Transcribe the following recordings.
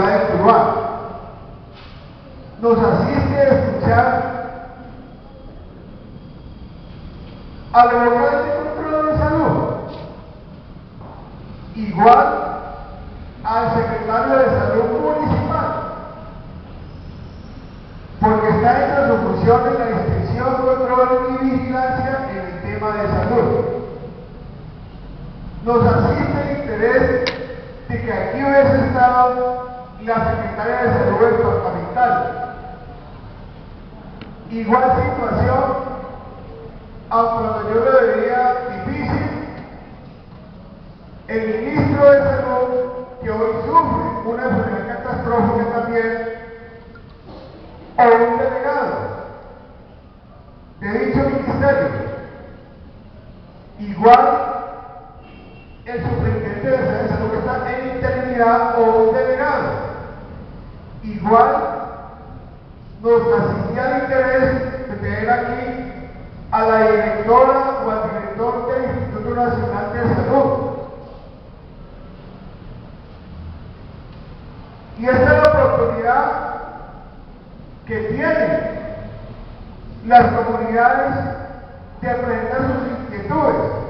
de Tuluá. Nos asiste a escuchar a la de control de salud, igual al secretario de salud municipal, porque está en su función en la inspección, control y vigilancia en el tema de salud. Nos asiste el interés de que aquí hubiese estado la secretaria de salud departamental. Igual situación, aunque cuando yo lo veía difícil, el ministro de salud, que hoy sufre una enfermedad catastrófica también, o un delegado de dicho ministerio, igual el superintendente de salud está en interinidad o un delegado. Igual nos asistía el interés de tener aquí a la directora o al director del Instituto Nacional de Salud. Y esta es la oportunidad que tienen las comunidades de presentar sus inquietudes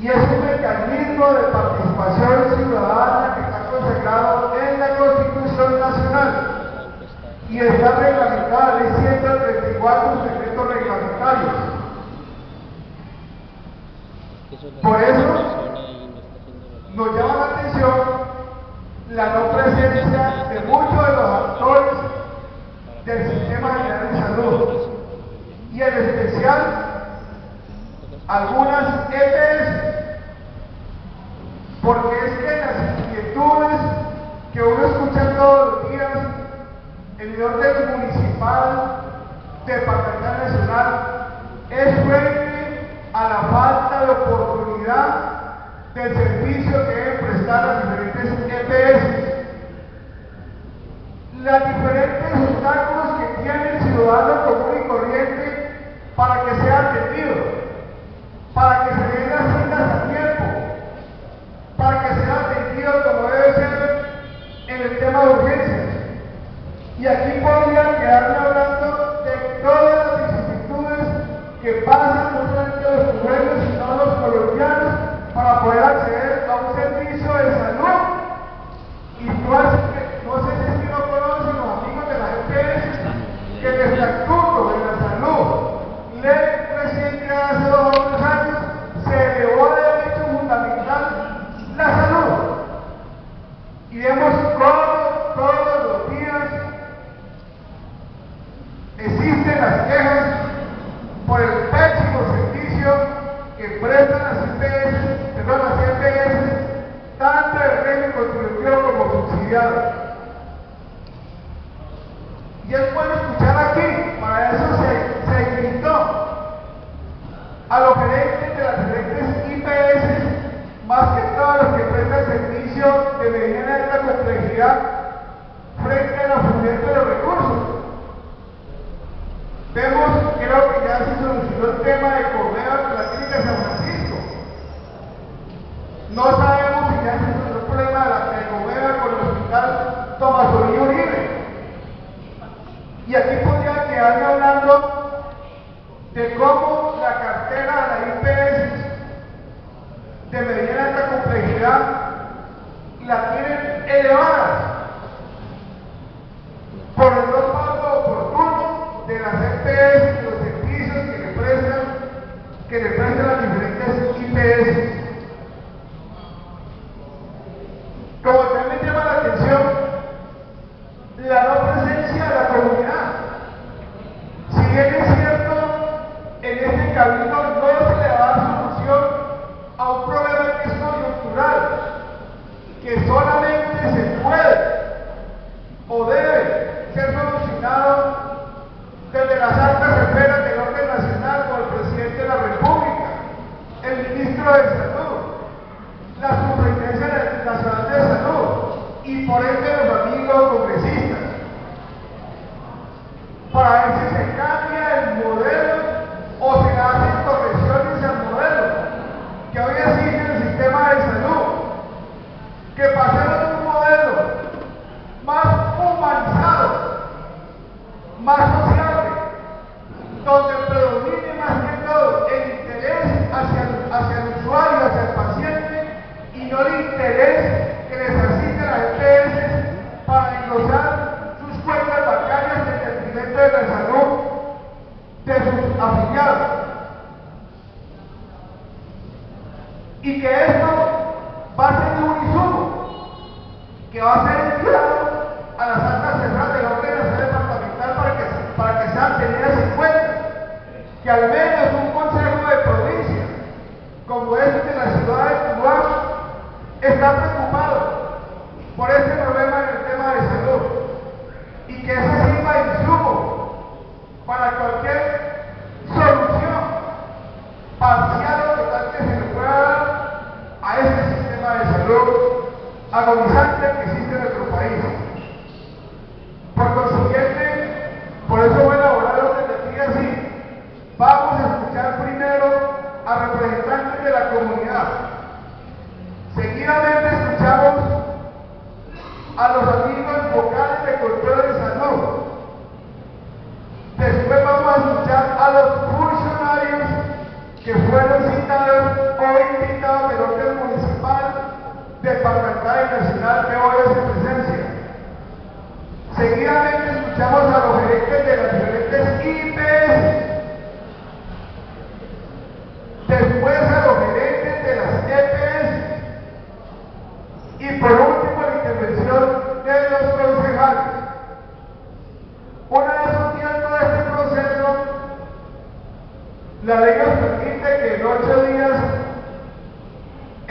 y es un mecanismo de participación y está reglamentada en 134 decretos reglamentarios. Por eso nos llama la atención la no presencia de muchos de los actores del sistema general de salud y en especial algunas EPS porque es que el orden municipal, departamental nacional, es frente a la falta de oportunidad del servicio que deben prestar las diferentes EPS. Las diferentes obstáculos que tiene el ciudadano común y corriente para que sea atendido, para que se den las citas a tiempo, para que sea atendido como debe ser en el tema de urgencias. Y aquí podría quedarme hablando de todas las vicisitudes que pasan no solamente los cubanos, sino los colombianos para poder acceder a un servicio de salud. Y no, es que, no sé si no conocen los amigos de la EPS que el estatuto de la salud, ley recién creada hace dos años, se elevó de derecho fundamental la salud. Y vemos Y es bueno escuchar aquí, para eso se, se invitó a los gerentes de las diferentes IPS más que todos los que prestan servicio de mediana alta complejidad frente a la de los recursos. Vemos, creo que ya se solucionó el tema de correo de la clínica San Francisco. No sabemos si ya se solucionó el problema de la Comeda con el hospital Tomás Orillo Uribe. Y aquí podría quedarme hablando de cómo la cartera de la IPS de mediana alta complejidad la tienen elevada que solamente que pasemos de un modelo más humanizado, más sociable, donde predomine más que todo el interés hacia el, usuario, hacia el paciente, y no el interés que necesita las EPS para engrosar sus cuentas bancarias en detrimento de la salud de sus afiliados. Y que esto va a ser enviado a la Santa Central de la Organización Departamental para que, para que sean tenidas en cuenta que al menos un consejo de provincia como este de la ciudad de Cuba está preocupado por este problema en el tema de salud y que eso sirva de insumo para cualquier solución parcial o total que se le pueda dar a este sistema de salud agonizante. necesita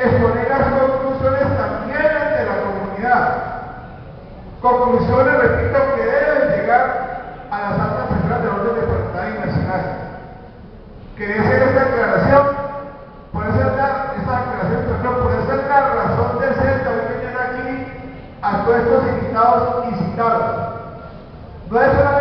exponer las conclusiones también ante la comunidad. Conclusiones, repito, que deben llegar a las altas centrales del orden departamental y nacional. Quería hacer esta aclaración, por eso es la, esta aclaración, perdón, por eso es la razón de ser que aquí a todos estos invitados y citados. No es solamente